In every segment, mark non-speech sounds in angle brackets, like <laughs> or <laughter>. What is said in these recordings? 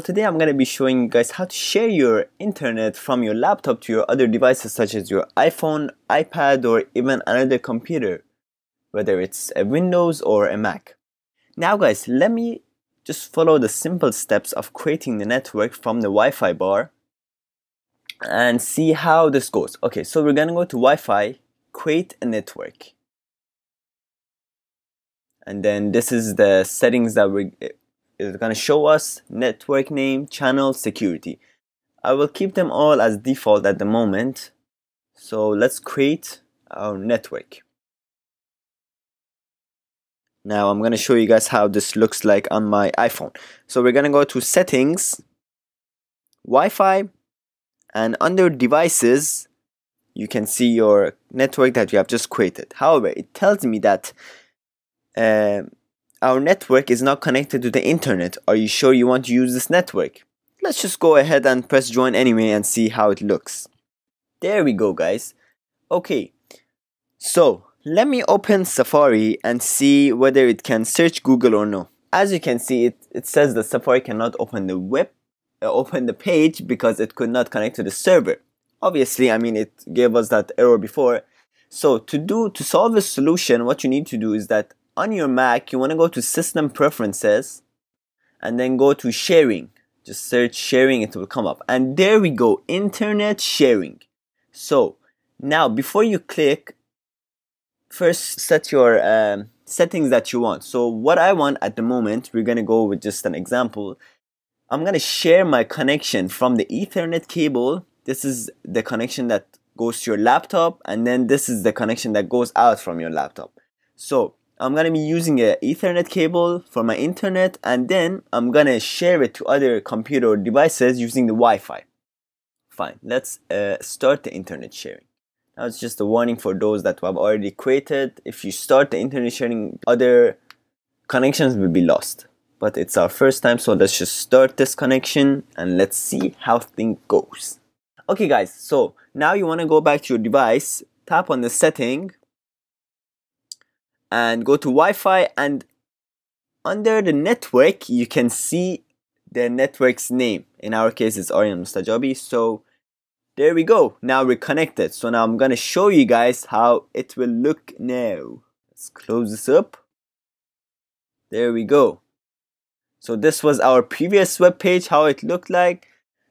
today I'm going to be showing you guys how to share your internet from your laptop to your other devices such as your iPhone, iPad or even another computer whether it's a Windows or a Mac. Now guys let me just follow the simple steps of creating the network from the Wi-Fi bar and see how this goes. Okay so we're gonna go to Wi-Fi, create a network and then this is the settings that we going to show us network name, channel, security. I will keep them all as default at the moment. So let's create our network. Now I'm going to show you guys how this looks like on my iPhone. So we're going to go to settings, Wi-Fi, and under devices, you can see your network that you have just created. However, it tells me that uh, our network is not connected to the internet. Are you sure you want to use this network? Let's just go ahead and press join anyway and see how it looks. There we go guys. Okay, so let me open Safari and see whether it can search Google or no. As you can see, it, it says that Safari cannot open the web, uh, open the page because it could not connect to the server. Obviously, I mean, it gave us that error before. So to do, to solve this solution, what you need to do is that on your Mac, you want to go to System Preferences and then go to Sharing. Just search sharing, it will come up. And there we go, Internet Sharing. So now before you click, first set your um, settings that you want. So what I want at the moment, we're going to go with just an example. I'm going to share my connection from the Ethernet cable. This is the connection that goes to your laptop and then this is the connection that goes out from your laptop. So I'm gonna be using a ethernet cable for my internet and then I'm gonna share it to other computer devices using the Wi-Fi. Fine let's uh, start the internet sharing. Now it's just a warning for those that have already created. If you start the internet sharing other connections will be lost. But it's our first time so let's just start this connection and let's see how things goes. Okay guys so now you want to go back to your device tap on the setting and go to Wi-Fi and under the network you can see the network's name. In our case it's Aryan Mostajabi so there we go. Now we're connected. So now I'm gonna show you guys how it will look now. Let's close this up. There we go. So this was our previous web page how it looked like.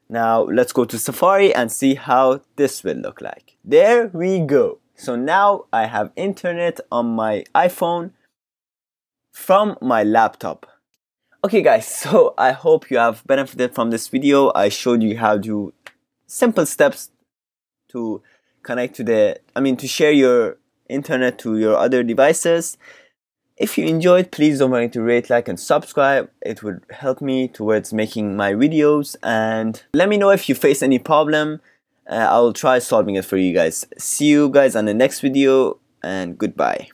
Now let's go to Safari and see how this will look like. There we go so now I have internet on my iPhone from my laptop. Okay guys, <laughs> so I hope you have benefited from this video. I showed you how to simple steps to connect to the, I mean to share your internet to your other devices. If you enjoyed, please don't forget to rate, like, and subscribe. It would help me towards making my videos. And let me know if you face any problem uh, I will try solving it for you guys. See you guys on the next video and goodbye.